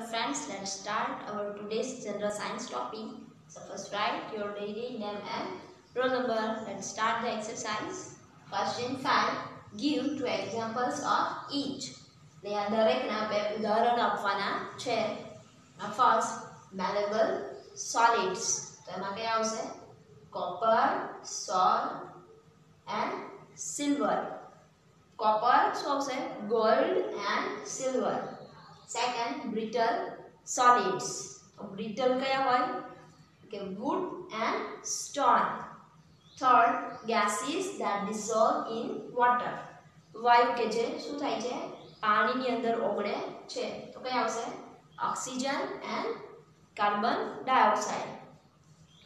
friends, let's start our today's general science topic. So first write your daily name and roll number. Let's start the exercise. Question 5. Give two examples of each. અહીંયા દરેકના બે ઉદાહરણ આપવાના છે first મેલેબલ solids તો એમાં કયા આવશે copper solve and silver copper શું આવશે gold and silver Second brittle solids તો બ્રિટલ કયા હોય કે wood and stone third gases that dissolve in water. વાયુ કે જે શું થાય છે? પાણીની અંદર ઓગળે છે. તો કયા આવશે? Oxygen and carbon dioxide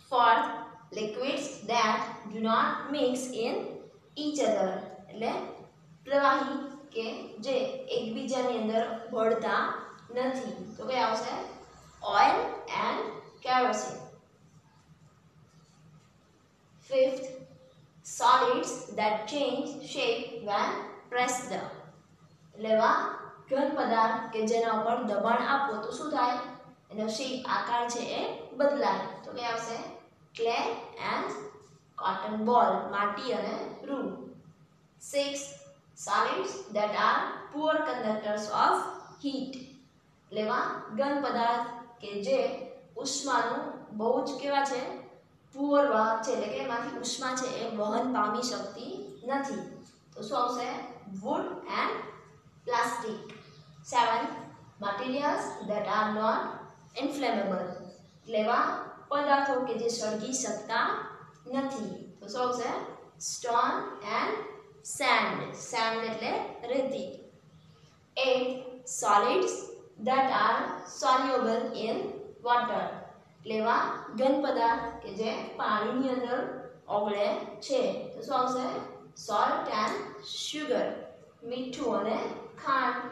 fourth liquids that do not mix in each other. એટલે પ્રવાહી કે જે એકબીજાની અંદર ભળતા નથી. તો કઈ આવશે? Oil and kerosene fifth solids that change shape when pressed. એટલે એવા ઘન પદાર્થ કે જેના ઉપર દબાણ આપો તો શું થાય? એનો શેપ આકાર છે એ બદલાય. તો કે આવશે? ક્લે એન્ડ કોટન બોલ માટી અને રૂ. Six solids that are poor conductors of heat. એટલે એવા ઘન પદાર્થ કે જે ઉષ્માનું બહુ જ કેવા છે? પુઅર વાહક છે, એટલે કે એમાંથી ઉષ્મા છે, એ વહન પામી શકતી નથી. તો શું આવશે? Wood and plastic seven materials that are not inflammable એટલે એવા પદાર્થો કે જે સળગી શકતા નથી. તો શું આવશે? સ્ટોન એન્ડ સેન્ડ સેન્ડ એટલે રેતી. Eight that are soluble in water એટલે એવા ઘન પદાર્થ કે જે પાણીની અંદર ઓગળે છે. તો શું આવશે? સોલ્ટ એન્ડ સુગર મીઠું અને ખાંડ.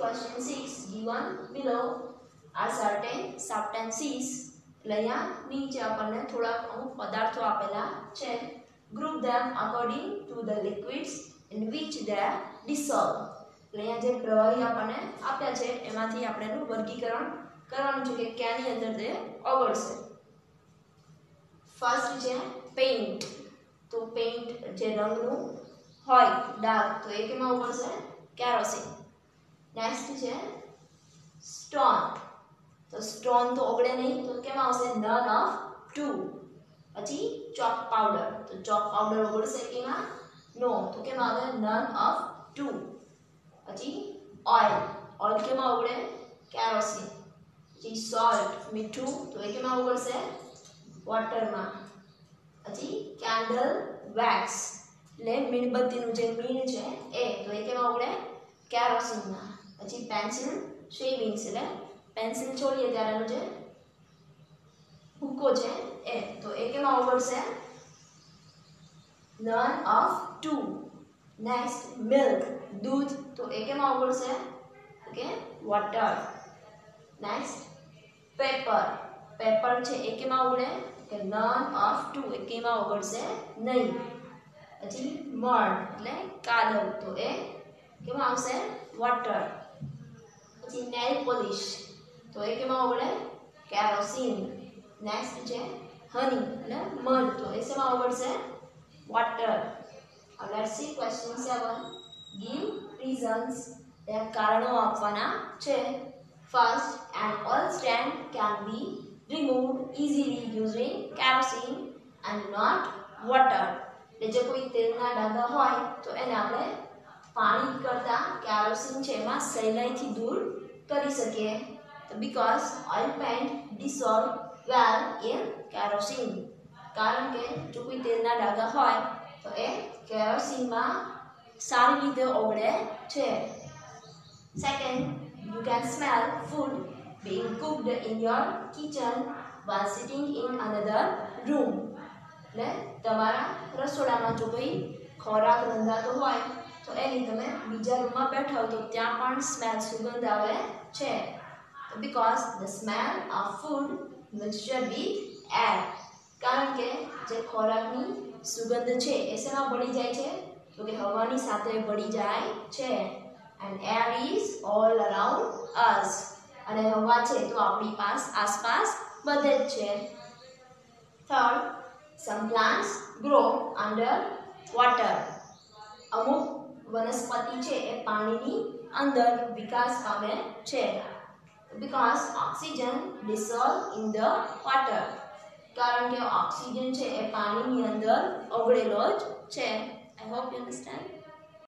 Question 6 given below are certain substances. એટલે અહીંયા નીચે આપણને થોડાક અમુક પદાર્થો આપેલા છે. Group them according to the liquids in which they dissolve એટલે અહીંયા જે પ્રવાહી આપણને આપ્યા છે, એમાંથી આપણે એનું વર્ગીકરણ કરવાનું છે કે ક્યાંની અંદર તે ઓગળશે. ફર્સ્ટ છે પેઇન્ટ તો પેઇન્ટ જે રંગનું હોય, ડાર્ક, તો એ કેમાં ઓગળશે? કેરોસીન. નેક્સ્ટ છે સ્ટોન તો સ્ટોન તો ઓગળે નહીં, તો કેમાં આવશે? નન ઓફ ટુ પછી ચોક પાવડર. તો ચોક પાવડર ઓગળશે કેમાં નો. તો કેમાં આવે? નન ઓફ ટુ પછી ઓઇલ ઓઇલ કેમાં ઓગળે? કેરોસીન પછી સોલ્ટ મીઠું. તો એ કેમાં ઓગળશે? વોટરમાં પછી કેન્ડલ વેક્સ એટલે મીણબત્તીનું જે મીણ છે, એ. તો એ કેમાં ઓગળે? કેરોસીનમાં પછી પેન્સિલ શેવિંગ્સ એટલે પેન્સિલ છોડીએ ત્યારેનું જે હુક્કો છે એ તો એ કેમાં ઓગળશે none of two next milk દૂધ તો એ કેમાં ઓગળશે okay water next paper paper છે એ કેમાં ઓગળે કે નન ઓફ ટુ એ કેમાં ઓગળશે નહીં પછી મળ એટલે કાદવ તો એ કેમાં આવશે વોટર પછી નેલ પોલિશ તો એ કેમાં ઓગળે કેરોસીન નેક્સ્ટ છે હની અને મધ તો એ શેમાં આવડશે વોટર હવે સી ક્વેશ્ચન 7 ગીવ રીઝન્સ એ કારણો આપવાના છે. First and oil stains can be removed easily using kerosene and not water એટલે જો કોઈ તેલના ડાબા હોય, તો એને આપણે પાણી કરતાં કેરોસીન છે એમાં સહેલાઈથી દૂર કરી શકીએ. તો because oil paint dissolve well A kerosene કારણ કે કોઈ તેલના ડાઘા હોય તો એ કેરોસીનમાં સારી રીતે ઓગળે છે second you can smell food being cooked in your kitchen while sitting in another room. એટલે તમારા રસોડામાં જો કોઈ ખોરાક રંધાતો હોય તો એની તમે બીજા રૂમમાં બેઠા હો તો ત્યાં પણ સ્મેલ સુગંધ આવે છે because the smell of food mixture with air કારણ કે જે ખોરાકની સુગંધ છે એ શેમાં ભળી જાય છે? તો કે હવાની સાથે ભળી જાય છે. And air is all around us અને હવા છે તો આપણી પાસ આસપાસ બધે જ છે. Third some plants grow under water અમુક વનસ્પતિ છે એ પાણીની અંદર વિકાસ પામે છે. Because oxygen dissolve in the water. કારણ કે ઓક્સિજન છે એ પાણીની અંદર ઓગળેલો જ છે આઈ હોપ યુ અન્ડરસ્ટેન્ડ